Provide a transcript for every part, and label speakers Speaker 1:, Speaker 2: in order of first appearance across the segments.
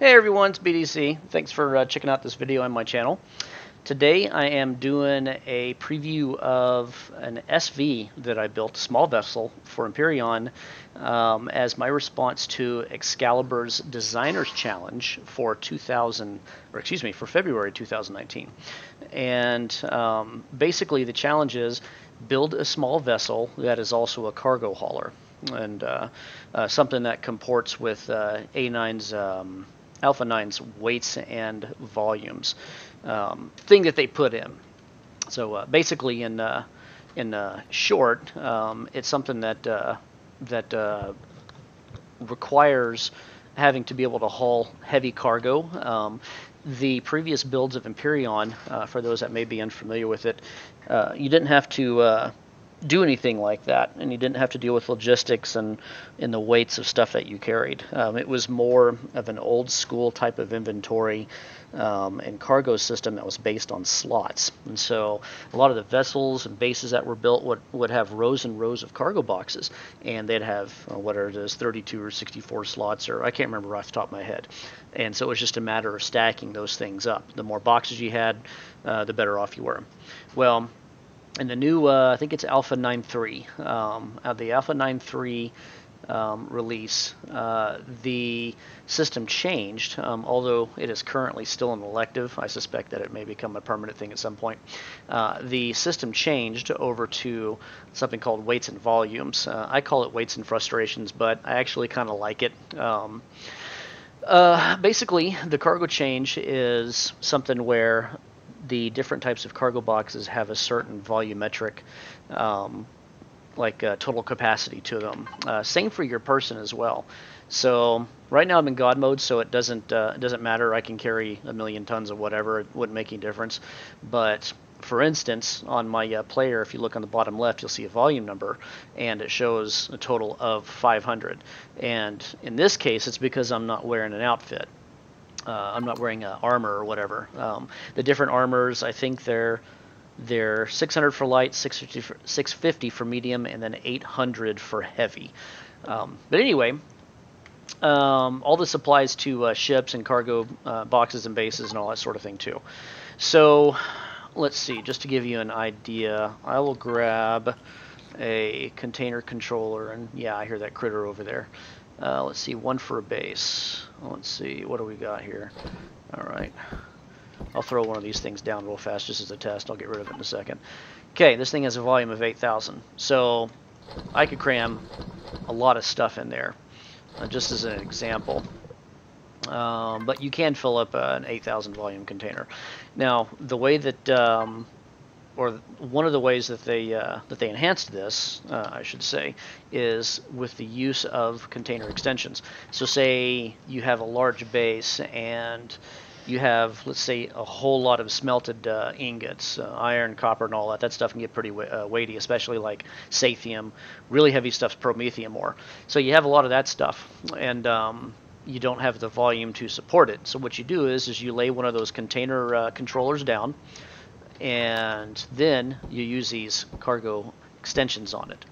Speaker 1: Hey everyone, it's BDC. Thanks for uh, checking out this video on my channel. Today I am doing a preview of an SV that I built, a small vessel for Empyrion, um, as my response to XCaliber's Designers Challenge for 2000, or excuse me, for February 2019. And um, basically the challenge is build a small vessel that is also a cargo hauler and uh, uh, something that comports with uh, A9's um, Alpha 9's weights and volumes um, thing that they put in. So uh, basically, in uh, in uh, short, um, it's something that uh, that uh, requires having to be able to haul heavy cargo. Um, the previous builds of Empyrion, uh, for those that may be unfamiliar with it, you didn't have to do anything like that, and you didn't have to deal with logistics and in the weights of stuff that you carried. Um, it was more of an old school type of inventory um, and cargo system that was based on slots. And so a lot of the vessels and bases that were built would, would have rows and rows of cargo boxes, and they'd have uh, are those, 32 or 64 slots, or I can't remember off the top of my head. And so it was just a matter of stacking those things up. The more boxes you had, uh, the better off you were. Well, in the new, uh, I think it's Alpha 9.3. Um, uh, the Alpha 9.3 um, release, uh, the system changed, um, although it is currently still an elective. I suspect that it may become a permanent thing at some point. Uh, the system changed over to something called weights and volumes. Uh, I call it weights and frustrations, but I actually kind of like it. Um, uh, basically, the cargo change is something where the different types of cargo boxes have a certain volumetric um, like uh, total capacity to them. Uh, same for your person as well. So right now I'm in God mode, so it doesn't uh, it doesn't matter. I can carry a million tons of whatever; it wouldn't make any difference. But for instance, on my uh, player, if you look on the bottom left, you'll see a volume number, and it shows a total of 500. And in this case, it's because I'm not wearing an outfit. Uh, I'm not wearing uh, armor or whatever. Um, the different armors, I think they're they're 600 for light, 650 for, 650 for medium, and then 800 for heavy. Um, but anyway, um, all this applies to uh, ships and cargo uh, boxes and bases and all that sort of thing too. So let's see, just to give you an idea, I will grab a container controller, and yeah, I hear that critter over there. Uh, let's see, one for a base. Let's see, what do we got here? All right. I'll throw one of these things down real fast just as a test. I'll get rid of it in a second. Okay, this thing has a volume of 8,000. So I could cram a lot of stuff in there, uh, just as an example. Um, but you can fill up uh, an 8,000 volume container. Now, the way that um, or one of the ways that they uh, that they enhanced this, uh, I should say, is with the use of container extensions. So, say you have a large base and you have, let's say, a whole lot of smelted uh, ingots, uh, iron, copper, and all that. That stuff can get pretty uh, weighty, especially like sathium. Really heavy stuff's promethium ore. So you have a lot of that stuff, and um, you don't have the volume to support it. So what you do is, is you lay one of those container uh, controllers down and then you use these cargo extensions on it.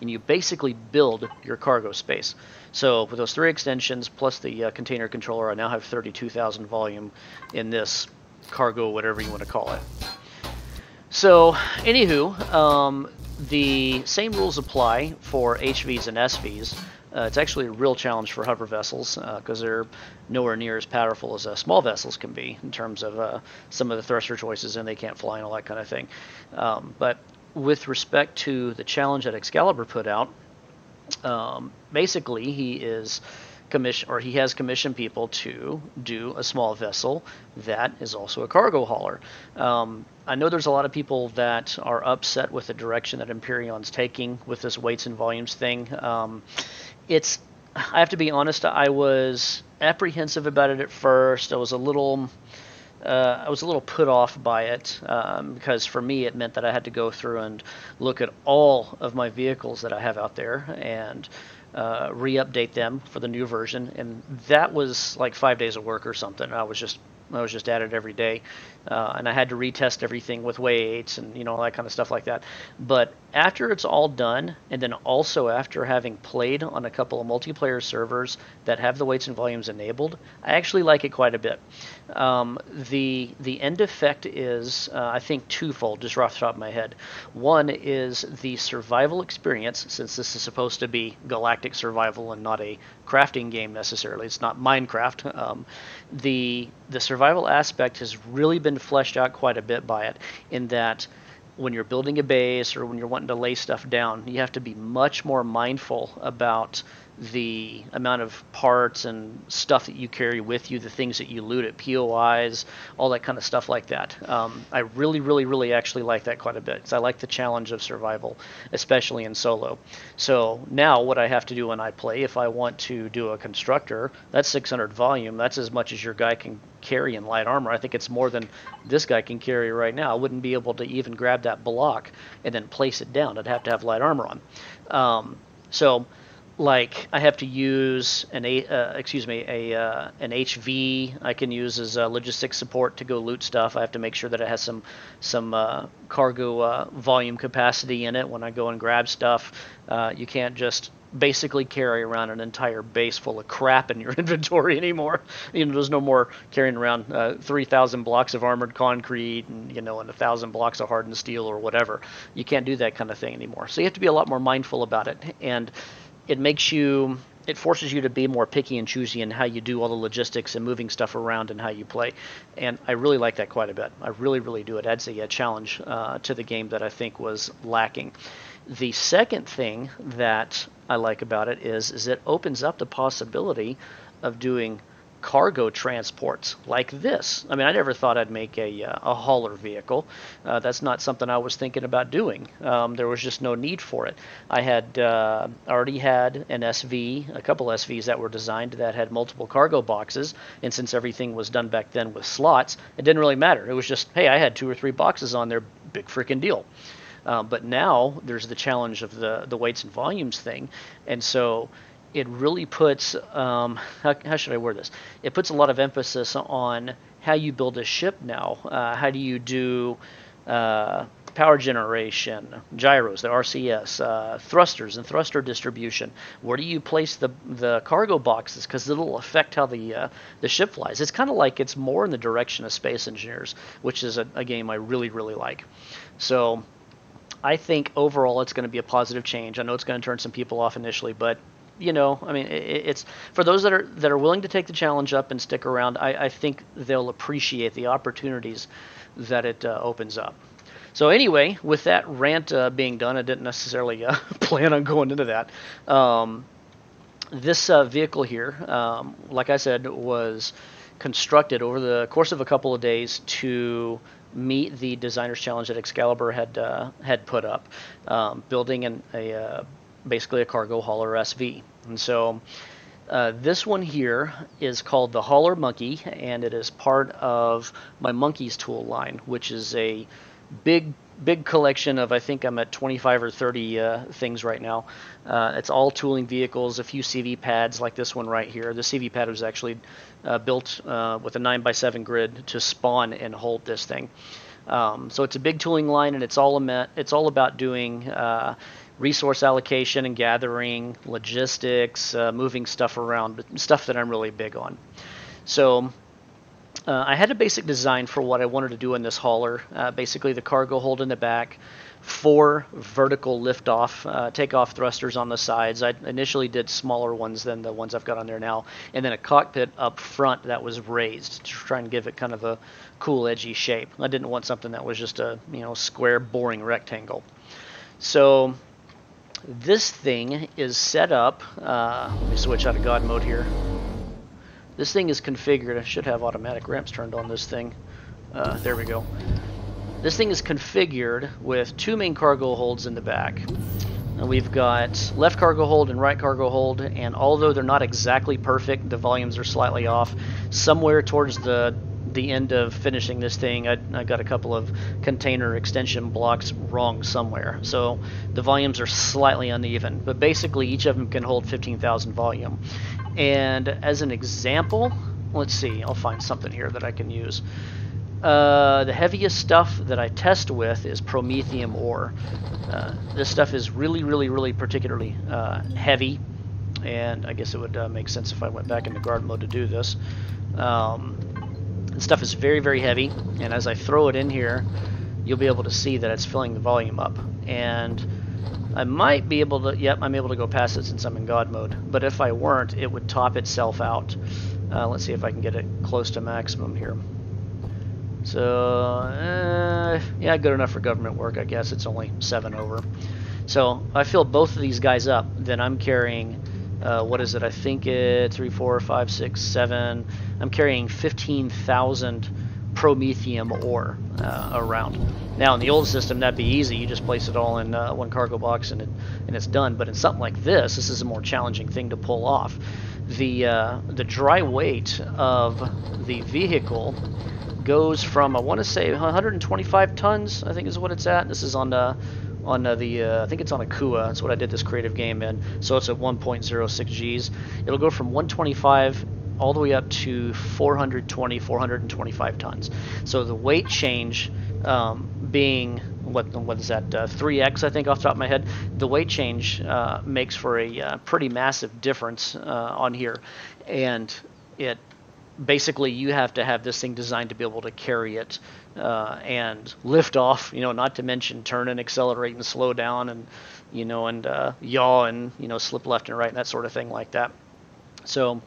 Speaker 1: And you basically build your cargo space. So with those three extensions plus the uh, container controller I now have 32,000 volume in this cargo whatever you want to call it. So anywho um, the same rules apply for HVs and SVs uh, it's actually a real challenge for hover vessels because uh, they're nowhere near as powerful as uh, small vessels can be in terms of uh, some of the thruster choices and they can't fly and all that kind of thing. Um, but with respect to the challenge that XCaliber put out, um, basically he is commission or he has commissioned people to do a small vessel that is also a cargo hauler. Um, I know there's a lot of people that are upset with the direction that Empyrion's taking with this weights and volumes thing. Um, it's I have to be honest. I was apprehensive about it at first. I was a little. Uh, I was a little put off by it um, because for me it meant that I had to go through and look at all of my vehicles that I have out there and uh, re-update them for the new version, and that was like five days of work or something. I was just I was just at it every day, uh, and I had to retest everything with weights and you know all that kind of stuff like that. But after it's all done, and then also after having played on a couple of multiplayer servers that have the weights and volumes enabled, I actually like it quite a bit. Um, the the end effect is uh, I think twofold, just off the top of my head. One is the survival experience, since this is supposed to be galactic survival and not a crafting game necessarily. It's not Minecraft. Um, the the survival aspect has really been fleshed out quite a bit by it, in that when you're building a base or when you're wanting to lay stuff down, you have to be much more mindful about the amount of parts and stuff that you carry with you, the things that you loot at POIs, all that kind of stuff like that. Um, I really, really, really actually like that quite a bit because I like the challenge of survival, especially in solo. So now what I have to do when I play, if I want to do a constructor, that's 600 volume. That's as much as your guy can carry in light armor. I think it's more than this guy can carry right now. I wouldn't be able to even grab that block and then place it down. I'd have to have light armor on. Um, so like I have to use an a uh, excuse me a uh, an HV I can use as a logistics support to go loot stuff. I have to make sure that it has some some uh, cargo uh, volume capacity in it when I go and grab stuff. Uh, you can't just basically carry around an entire base full of crap in your inventory anymore. You know, there's no more carrying around uh, 3,000 blocks of armored concrete and you know and a thousand blocks of hardened steel or whatever. You can't do that kind of thing anymore. So you have to be a lot more mindful about it and it makes you it forces you to be more picky and choosy in how you do all the logistics and moving stuff around and how you play. And I really like that quite a bit. I really, really do. It adds a, a challenge uh, to the game that I think was lacking. The second thing that I like about it is, is it opens up the possibility of doing cargo transports like this. I mean, I never thought I'd make a, uh, a hauler vehicle. Uh, that's not something I was thinking about doing. Um, there was just no need for it. I had uh, already had an SV, a couple SVs that were designed that had multiple cargo boxes, and since everything was done back then with slots, it didn't really matter. It was just, hey, I had two or three boxes on there, big freaking deal. Uh, but now there's the challenge of the the weights and volumes thing, and so it really puts um, how, how, should I word this? It puts a lot of emphasis on how you build a ship now. Uh, how do you do uh, power generation, gyros, the RCS, uh, thrusters, and thruster distribution? Where do you place the the cargo boxes? Because it'll affect how the uh, the ship flies. It's kind of like it's more in the direction of Space Engineers, which is a, a game I really really like. So. I think overall it's going to be a positive change. I know it's going to turn some people off initially, but you know, I mean, it, it's for those that are that are willing to take the challenge up and stick around. I, I think they'll appreciate the opportunities that it uh, opens up. So anyway, with that rant uh, being done, I didn't necessarily uh, plan on going into that. Um, this uh, vehicle here, um, like I said, was constructed over the course of a couple of days to meet the designer's challenge that XCaliber had uh, had put up, um, building an, a uh, basically a cargo hauler SV. And so uh, this one here is called the Hauler Monkey, and it is part of my Monkey Tools line, which is a big big collection of I think I'm at 25 or 30 uh, things right now. Uh, it's all tooling vehicles, a few CV pads like this one right here. The CV pad was actually uh, built uh, with a 9x7 grid to spawn and hold this thing. Um, so it's a big tooling line, and it's all it's all about doing uh, resource allocation and gathering, logistics, uh, moving stuff around, stuff that I'm really big on. So uh, I had a basic design for what I wanted to do in this hauler. Uh, basically, the cargo hold in the back, four vertical lift-off, uh, takeoff thrusters on the sides. I initially did smaller ones than the ones I've got on there now, and then a cockpit up front that was raised to try and give it kind of a cool, edgy shape. I didn't want something that was just a you know square, boring rectangle. So this thing is set up, uh, let me switch out of God mode here. This thing is configured, I should have automatic ramps turned on this thing. Uh, there we go. This thing is configured with two main cargo holds in the back. We've got left cargo hold and right cargo hold, and although they're not exactly perfect, the volumes are slightly off. Somewhere towards the the end of finishing this thing, I, I got a couple of container extension blocks wrong somewhere. So the volumes are slightly uneven, but basically each of them can hold 15,000 volume. And as an example, let's see, I'll find something here that I can use. Uh, the heaviest stuff that I test with is promethium ore. Uh, this stuff is really, really, really particularly uh, heavy, and I guess it would uh, make sense if I went back into God mode to do this. Um, stuff is very, very heavy, and as I throw it in here, you'll be able to see that it's filling the volume up. And I might be able to, yep, I'm able to go past it since I'm in God mode, but if I weren't, it would top itself out. Uh, let's see if I can get it close to maximum here. So, uh, yeah, good enough for government work, I guess. It's only 7 over. So, I fill both of these guys up, then I'm carrying, uh, what is it? I think it's 3, 4, 5, 6, 7. I'm carrying 15,000 promethium ore uh, around. Now, in the old system, that'd be easy. You just place it all in uh, one cargo box and, it, and it's done. But in something like this, this is a more challenging thing to pull off. The, uh, the dry weight of the vehicle goes from I want to say 125 tons, I think is what it's at. This is on the on uh, the uh, I think it's on Akua. That's what I did this creative game in. So it's at 1.06 Gs. It'll go from 125 all the way up to 420, 425 tons. So the weight change um, being what what is that uh, 3x I think off the top of my head. The weight change uh, makes for a uh, pretty massive difference uh, on here, and it basically you have to have this thing designed to be able to carry it uh, and lift off you know not to mention turn and accelerate and slow down and you know and uh, yaw and you know slip left and right and that sort of thing like that. So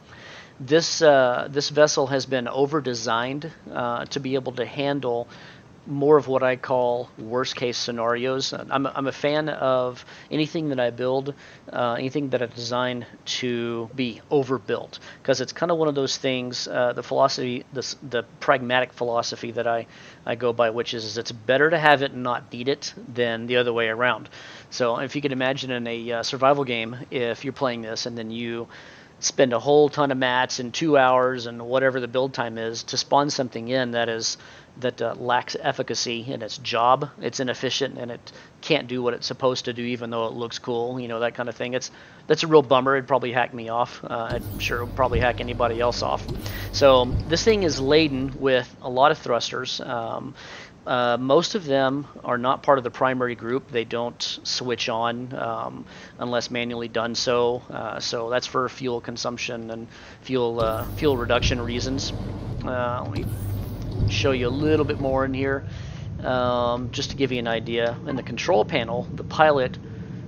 Speaker 1: this uh, this vessel has been over designed uh, to be able to handle more of what I call worst case scenarios. I'm, I'm a fan of anything that I build, uh, anything that I design to be overbuilt, because it's kind of one of those things. Uh, the philosophy, the, the pragmatic philosophy that I, I go by, which is, is it's better to have it and not beat it than the other way around. So if you can imagine in a uh, survival game, if you're playing this and then you spend a whole ton of mats in two hours and whatever the build time is to spawn something in that is that uh, lacks efficacy in its job. It's inefficient and it can't do what it's supposed to do, even though it looks cool. You know that kind of thing. It's that's a real bummer. It'd probably hack me off. Uh, I'm sure it would probably hack anybody else off. So this thing is laden with a lot of thrusters. Um, uh, most of them are not part of the primary group. They don't switch on um, unless manually done so. Uh, so that's for fuel consumption and fuel uh, fuel reduction reasons. Uh, let me show you a little bit more in here um, just to give you an idea. In the control panel, the pilot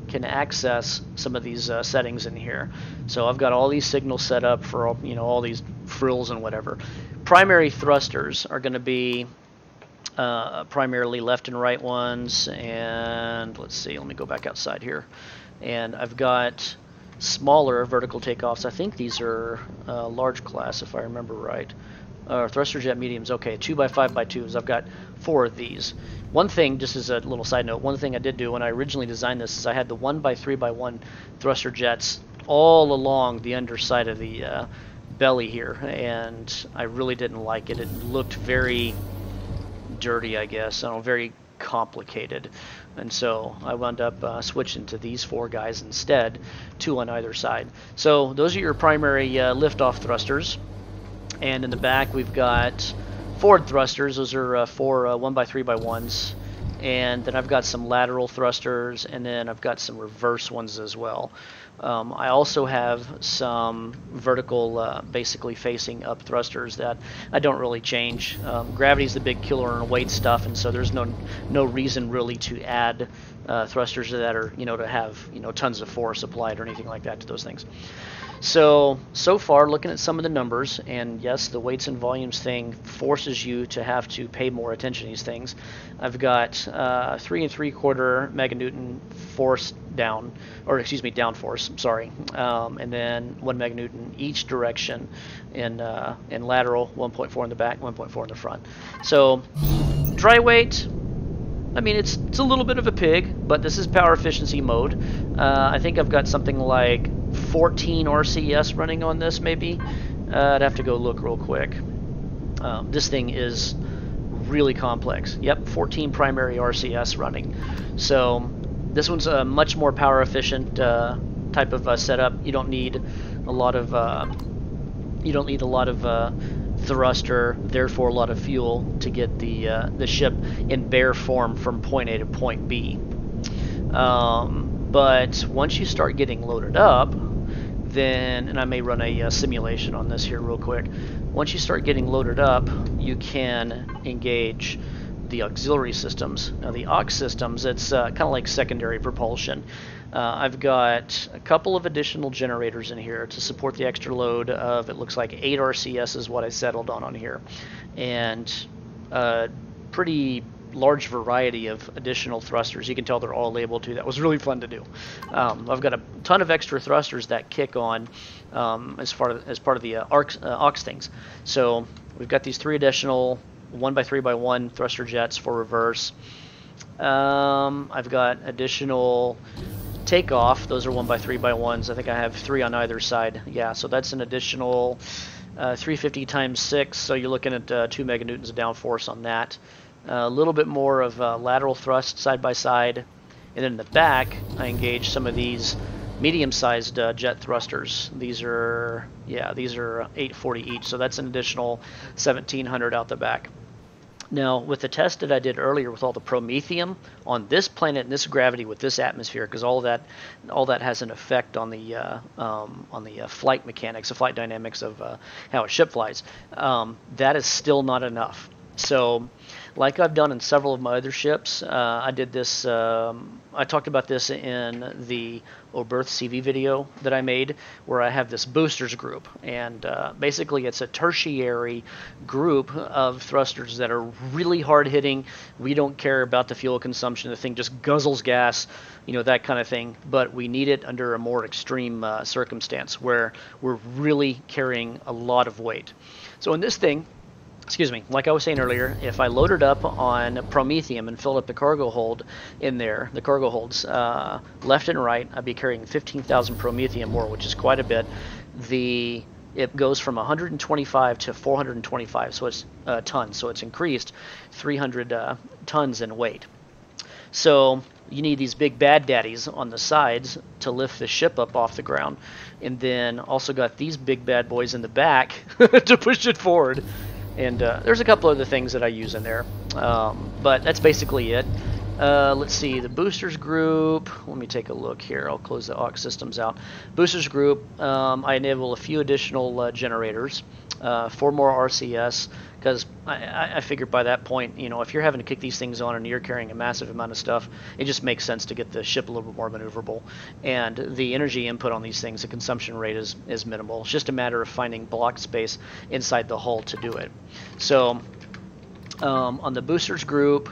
Speaker 1: can access some of these uh, settings in here. So I've got all these signals set up for all, you know all these frills and whatever. Primary thrusters are going to be uh, primarily left and right ones, and let's see. Let me go back outside here, and I've got smaller vertical takeoffs. I think these are uh, large class, if I remember right uh, thruster jet mediums. Okay, 2 by 5 by 2s. I've got four of these. One thing, just as a little side note, one thing I did do when I originally designed this is I had the 1 by 3 by 1 thruster jets all along the underside of the uh, belly here, and I really didn't like it. It looked very dirty, I guess. Don't know, very complicated. And so I wound up uh, switching to these four guys instead, two on either side. So those are your primary uh, liftoff thrusters. And in the back, we've got forward thrusters. Those are uh, four uh, 1 by 3 by ones And then I've got some lateral thrusters, and then I've got some reverse ones as well. Um, I also have some vertical, uh, basically facing up thrusters that I don't really change. Um, gravity's the big killer on weight stuff, and so there's no no reason really to add uh, thrusters that are you know to have you know tons of force applied or anything like that to those things. So, so far, looking at some of the numbers, and yes, the weights and volumes thing forces you to have to pay more attention to these things. I've got uh, three and three quarter meganewton force down, or excuse me, down force, sorry, um, and then one meganewton each direction in, uh, in lateral, 1.4 in the back, 1.4 in the front. So, dry weight, I mean, it's, it's a little bit of a pig, but this is power efficiency mode. Uh, I think I've got something like 14 RCS running on this, maybe. Uh, I'd have to go look real quick. Um, this thing is really complex. Yep, 14 primary RCS running. So this one's a much more power efficient uh, type of uh, setup. You don't need a lot of uh, you don't need a lot of uh, thruster, therefore a lot of fuel to get the uh, the ship in bare form from point A to point B. Um, but once you start getting loaded up, then, and I may run a, uh, simulation on this here real quick. Once you start getting loaded up, you can engage the auxiliary systems. Now the aux systems, it's uh, kind of like secondary propulsion. Uh, I've got a couple of additional generators in here to support the extra load of, it looks like 8 RCS is what I settled on on here. And a pretty large variety of additional thrusters. You can tell they're all labeled too. That was really fun to do. Um, I've got a ton of extra thrusters that kick on um, as, far as part of the uh, ARC, uh, aux things. So we've got these three additional one by three by one thruster jets for reverse. Um, I've got additional takeoff. Those are one by three by ones. I think I have three on either side. Yeah, so that's an additional uh, 350 times six. So you're looking at uh, two meganewtons of downforce on that. Uh, a little bit more of uh, lateral thrust side by side. And then in the back, I engage some of these medium-sized uh, jet thrusters. These are, yeah, these are 840 each, so that's an additional 1700 out the back. Now, with the test that I did earlier with all the promethium on this planet and this gravity with this atmosphere, because all that, all that has an effect on the uh, um, on the uh, flight mechanics, the flight dynamics of uh, how a ship flies. Um, that is still not enough. So like I've done in several of my other ships. Uh, I did this, um, I talked about this in the Oberth CV video that I made, where I have this boosters group. And uh, basically, it's a tertiary group of thrusters that are really hard hitting. We don't care about the fuel consumption, the thing just guzzles gas, you know, that kind of thing. But we need it under a more extreme uh, circumstance where we're really carrying a lot of weight. So in this thing, excuse me, like I was saying earlier, if I loaded up on Promethium and filled up the cargo hold in there, the cargo holds uh, left and right, I'd be carrying 15,000 Promethium more, which is quite a bit. The it goes from 125 to 425, so it's uh, tons, so it's increased 300 uh, tons in weight. So you need these big bad daddies on the sides to lift the ship up off the ground, and then also got these big bad boys in the back to push it forward. And uh, there's a couple other things that I use in there, um, but that's basically it. Uh, let's see, the boosters group, let me take a look here. I'll close the aux systems out. Boosters group, um, I enable a few additional uh, generators, uh, four more RCS, because I, I figured by that point, you know, if you're having to kick these things on and you're carrying a massive amount of stuff, it just makes sense to get the ship a little bit more maneuverable. And the energy input on these things, the consumption rate is, is minimal. It's just a matter of finding block space inside the hull to do it. So um, on the boosters group,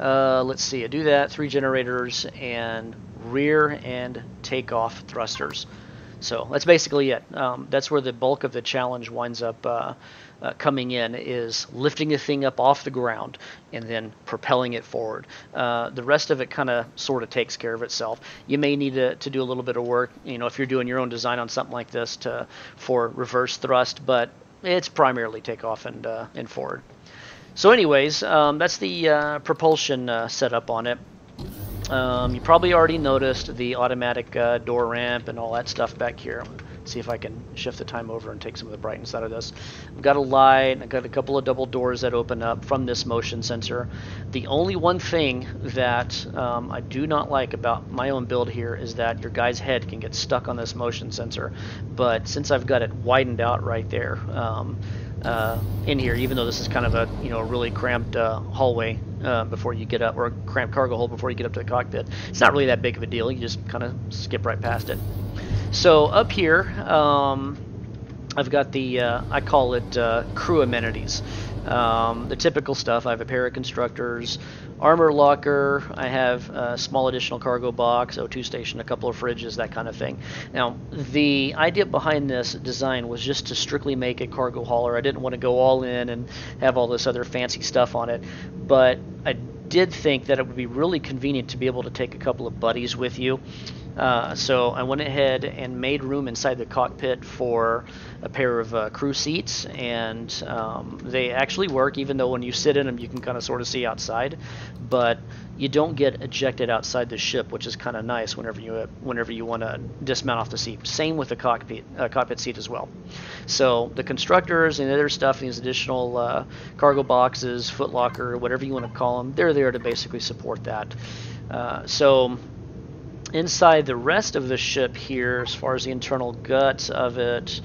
Speaker 1: uh, let's see, I do that, three generators and rear and takeoff thrusters. So that's basically it. Um, that's where the bulk of the challenge winds up uh, uh, coming in is lifting the thing up off the ground and then propelling it forward. Uh, the rest of it kind of sort of takes care of itself. You may need to, to do a little bit of work, you know, if you're doing your own design on something like this to for reverse thrust, but it's primarily takeoff and uh, and forward. So, anyways, um, that's the uh, propulsion uh, setup on it. Um, you probably already noticed the automatic uh, door ramp and all that stuff back here see if I can shift the time over and take some of the brightness out of this. I've got a light, I've got a couple of double doors that open up from this motion sensor. The only one thing that um, I do not like about my own build here is that your guy's head can get stuck on this motion sensor. But since I've got it widened out right there, um, uh, in here, even though this is kind of a you know really cramped uh, hallway uh, before you get up, or a cramped cargo hold before you get up to the cockpit. It's not really that big of a deal. You just kind of skip right past it. So up here, um, I've got the, uh, I call it uh, crew amenities. Um, the typical stuff. I have a pair of constructors, armor locker. I have a small additional cargo box, O2 station, a couple of fridges, that kind of thing. Now, the idea behind this design was just to strictly make a cargo hauler. I didn't want to go all in and have all this other fancy stuff on it, but I did think that it would be really convenient to be able to take a couple of buddies with you Uh, so I went ahead and made room inside the cockpit for a pair of uh, crew seats, and um, they actually work. Even though when you sit in them, you can kind of sort of see outside, but you don't get ejected outside the ship, which is kind of nice whenever you whenever you want to dismount off the seat. Same with the cockpit uh, cockpit seat as well. So the constructors and the other stuff, these additional uh, cargo boxes, footlocker, whatever you want to call them, they're there to basically support that. Uh, so inside the rest of the ship here, as far as the internal guts of it,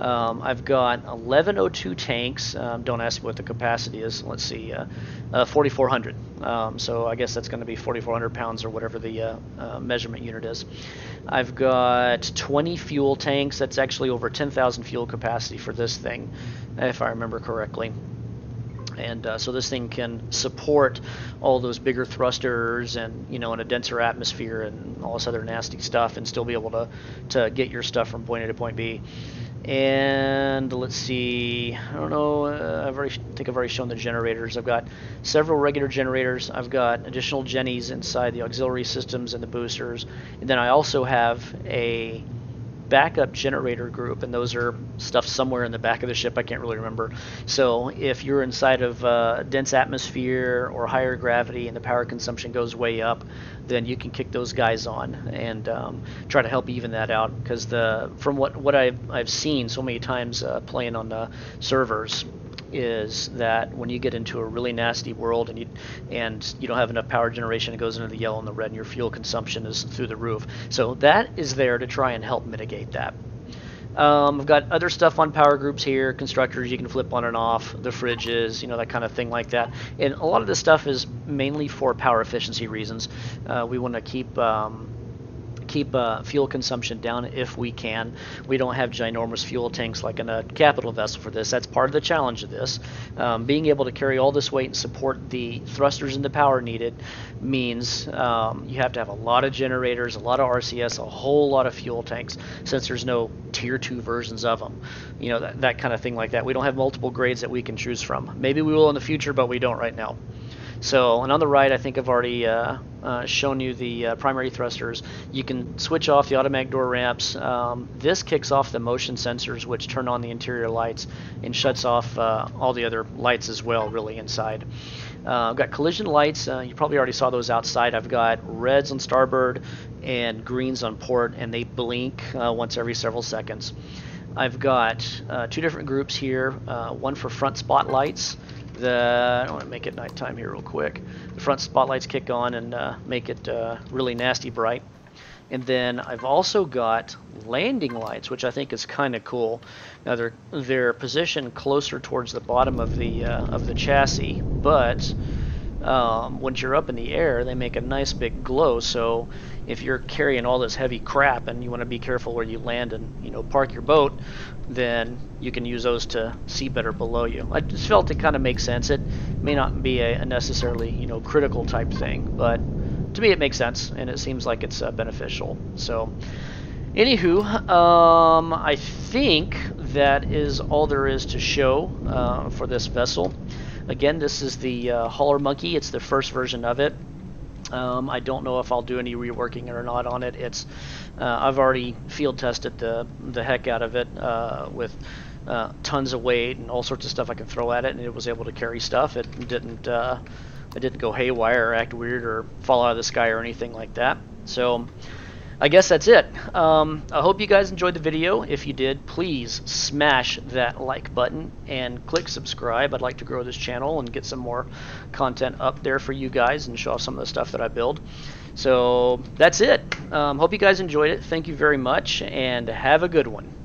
Speaker 1: um, I've got 1102 tanks. Um, don't ask me what the capacity is. Let's see, uh, uh, 4,400. Um, so I guess that's going to be 4,400 pounds or whatever the uh, uh, measurement unit is. I've got 20 fuel tanks. That's actually over 10,000 fuel capacity for this thing, if I remember correctly and uh, so this thing can support all those bigger thrusters and you know in a denser atmosphere and all this other nasty stuff and still be able to to get your stuff from point A to point B. And let's see I don't know uh, I've already I think I've already shown the generators. I've got several regular generators. I've got additional jennies inside the auxiliary systems and the boosters. And then I also have a backup generator group, and those are stuff somewhere in the back of the ship. I can't really remember. So if you're inside of uh, dense atmosphere or higher gravity and the power consumption goes way up, then you can kick those guys on and um, try to help even that out. Because the from what what I've I've seen so many times uh, playing on the servers, is that when you get into a really nasty world and you and you don't have enough power generation, it goes into the yellow and the red, and your fuel consumption is through the roof. So that is there to try and help mitigate that. Um, I've got other stuff on power groups here, constructors you can flip on and off, the fridges, you know, that kind of thing like that. And a lot of this stuff is mainly for power efficiency reasons. Uh, we want to keep um, keep uh, fuel consumption down if we can. We don't have ginormous fuel tanks like in a capital vessel for this. That's part of the challenge of this. Um, being able to carry all this weight and support the thrusters and the power needed means um, you have to have a lot of generators, a lot of RCS, a whole lot of fuel tanks since there's no tier 2 versions of them. You know, that, that kind of thing like that. We don't have multiple grades that we can choose from. Maybe we will in the future, but we don't right now. So, and on the right, I think I've already uh, uh, shown you the uh, primary thrusters. You can switch off the automatic door ramps. Um, this kicks off the motion sensors, which turn on the interior lights and shuts off uh, all the other lights as well, really, inside. Uh, I've got collision lights. Uh, you probably already saw those outside. I've got reds on starboard and greens on port, and they blink once every several seconds. I've got two different groups here, one for front spotlights I want to make it nighttime here real quick. The front spotlights kick on and uh, make it uh, really nasty bright. And then I've also got landing lights, which I think is kind of cool. Now they're they're positioned closer towards the bottom of the uh, of the chassis, but um, once you're up in the air, they make a nice big glow. So if you're carrying all this heavy crap and you want to be careful where you land and you know park your boat, then you can use those to see better below you. I just felt it kind of makes sense. It may not be a, necessarily you know critical type thing, but to me it makes sense and it seems like it's uh, beneficial. So. Anywho, um, I think that is all there is to show uh, for this vessel. Again, this is the uh, Hauler Monkey. It's the first version of it. Um, I don't know if I'll do any reworking or not on it. It's uh, I've already field tested the the heck out of it uh, with uh, tons of weight and all sorts of stuff I can throw at it, and it was able to carry stuff. It didn't uh, it didn't go haywire or act weird or fall out of the sky or anything like that. So I guess that's it. Um, I hope you guys enjoyed the video. If you did, please smash that like button and click subscribe. I'd like to grow this channel and get some more content up there for you guys and show off some of the stuff that I build. So that's it. Um, hope you guys enjoyed it. Thank you very much and have a good one.